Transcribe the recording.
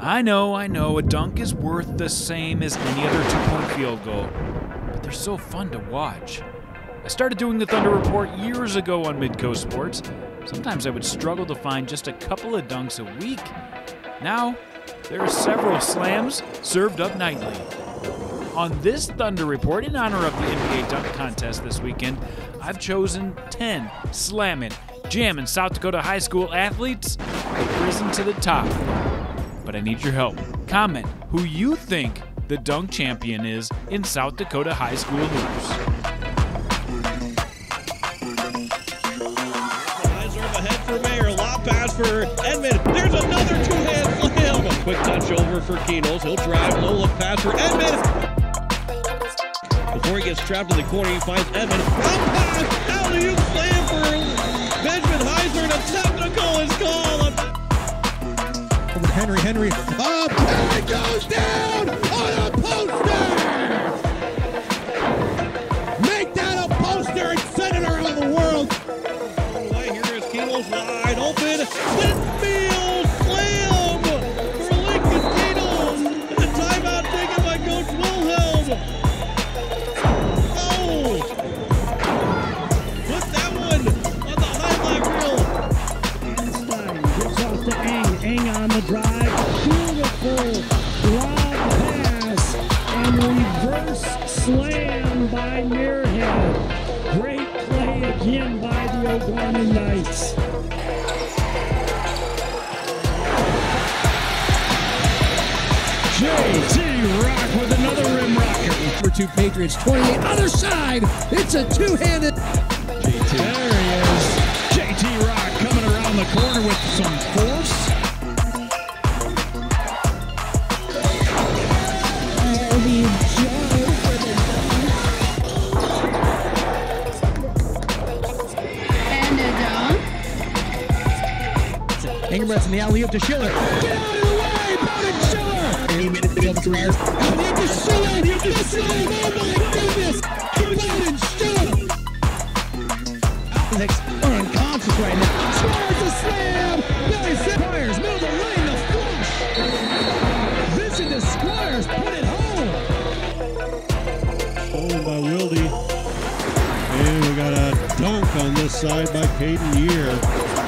I know, I know, a dunk is worth the same as any other two point field goal, but they're so fun to watch. I started doing the Thunder Report years ago on Midco Sports. Sometimes I would struggle to find just a couple of dunks a week. Now, there are several slams served up nightly. On this Thunder Report, in honor of the NBA Dunk Contest this weekend, I've chosen 10 slamming, jamming South Dakota high school athletes who've risen to the top. But I need your help. Comment who you think the dunk champion is in South Dakota high school hoops. Pass for Edman. There's another two-hand slam. Quick touch over for Keenos. He'll drive. Low look pass for Edman. Before he gets trapped in the corner, he finds Edman. Up pass. Alley oop slam for Henry. By Muirhead. Great play again by the O'Gorman Knights. JT Rock with another rim rocket. Number two Patriots 28 other side. It's a two-handed. There he is. JT Rock coming around the corner with some Ingebrigtsen in the alley up to Schiller. Get out of the way, Boden Schiller. Eight minutes go for Ayers. Alley up to Schiller. He missed it. Oh my goodness. Boden Schiller. Alex are unconscious right now. Scores a slam. Billy Squires, middle of the lane, the flush. Vincent Squires, put it home. Stolen by Wildy. And we got a dunk on this side by Kaden Year.